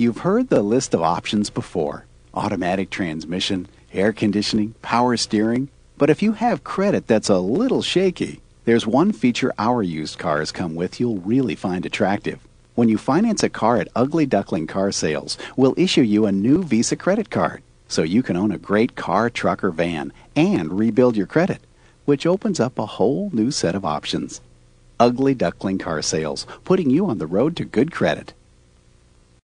You've heard the list of options before automatic transmission, air conditioning, power steering. But if you have credit that's a little shaky, there's one feature our used cars come with you'll really find attractive. When you finance a car at Ugly Duckling Car Sales, we'll issue you a new Visa credit card so you can own a great car, truck, or van and rebuild your credit, which opens up a whole new set of options. Ugly Duckling Car Sales, putting you on the road to good credit.